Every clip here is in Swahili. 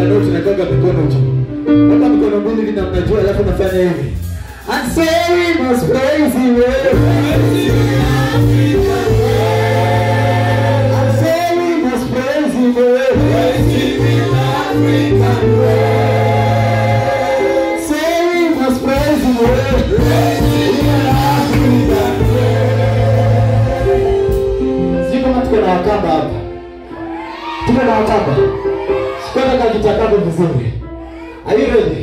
weka mikono juu. hata mikono mbili vina mnajua alafu nafanya hivi. And say we must praise him. And say we must praise him. Say we must praise him. Sio kama tuko na wakamba hapa. Tuko na wakamba. weka kitakako vizuri. Are you ready?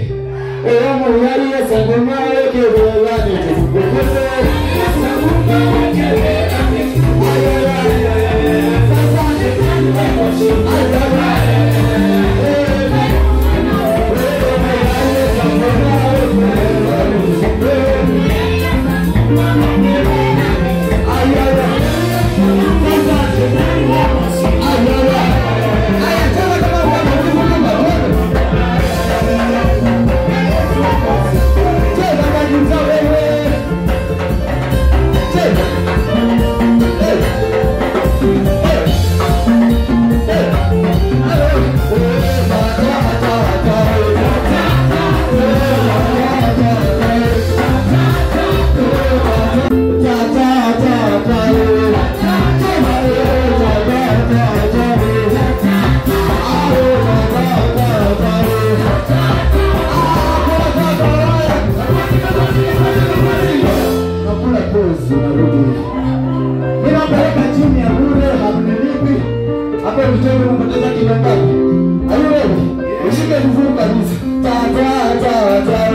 Ta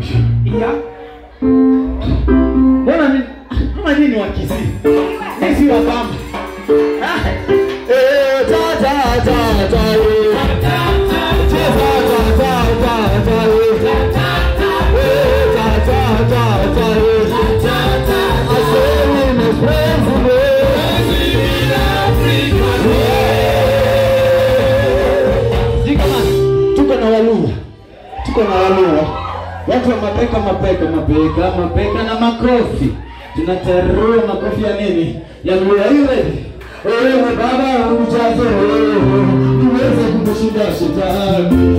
Mwisho. Mbona ni kama nini wa Kisii? Sisi wa Bamba. Ah, eh, ta ta ta ta. Eh, tuko na Waluo, tuko na Waluya, watu wa mapeka mapeka mapeka mapeka na makofi, tunatarua makofi ya nini? Ya Luya ile. Ewe Baba ujaze tuweze kumshinda shetani.